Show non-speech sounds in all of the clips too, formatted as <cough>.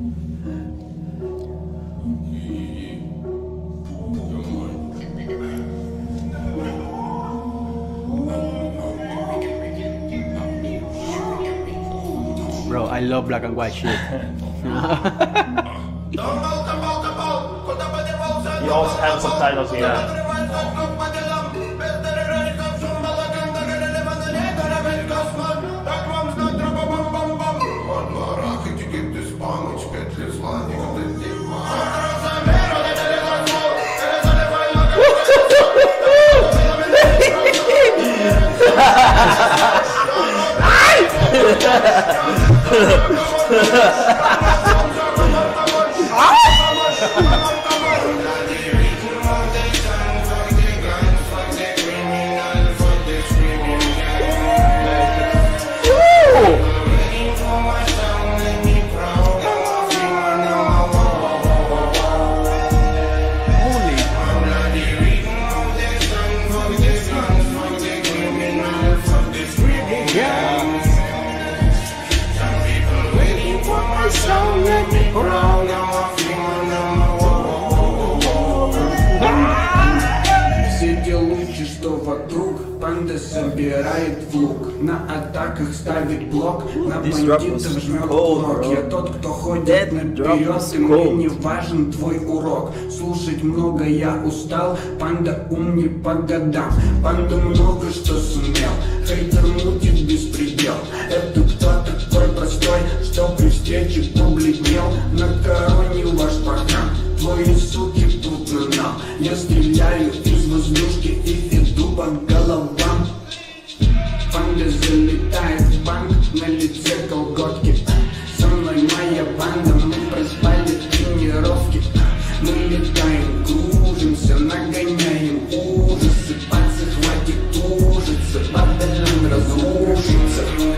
Bro, I love black and white shit. <laughs> You also have subtitles here. Nigga, Все те лучи, что вокруг Панда собирает в лук. На атаках ставит блок На бандитов жмет bro. Я тот, кто ходит наперед И мне не важен твой урок. Слушать много я устал Панда ум не по годам. Панда много что сумел Хейтер мутит беспредел. Это кто такой простой Что при встрече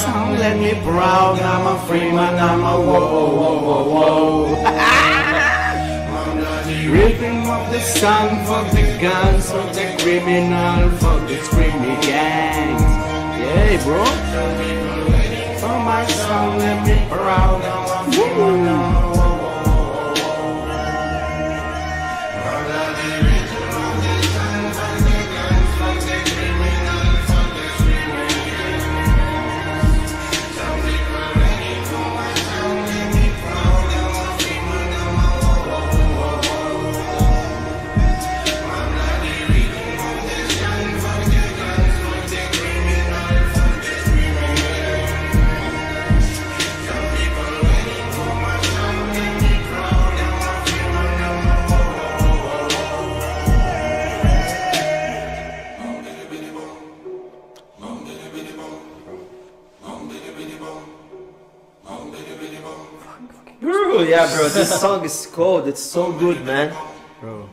So let me proud, I'm a free man, I'm a whoa, whoa, whoa, whoa. <laughs> Rhythm of the sun for the guns, for the criminal, for the screaming gangs. Yeah, bro. For my song, let me proud, I'm a free man, I'm a whoa, yeah, bro. This song is cold. It's so good, man. Bro.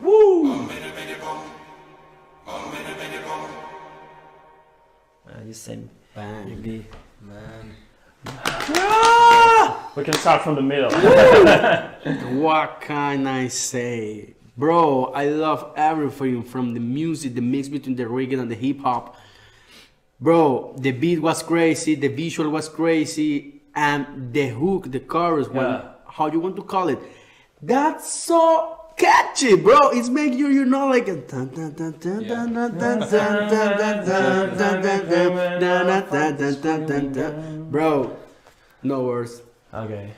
Uh, you same. Bang. Maybe. Man. We can start from the middle. <laughs> What can I say? Bro, I love everything from the music, the mix between the reggae and the hip hop. Bro, the beat was crazy, the visual was crazy, and the hook, the chorus, what- Yeah how you want to call it. That's so catchy, bro. It's making you, you know, like. Bro, no words. Okay.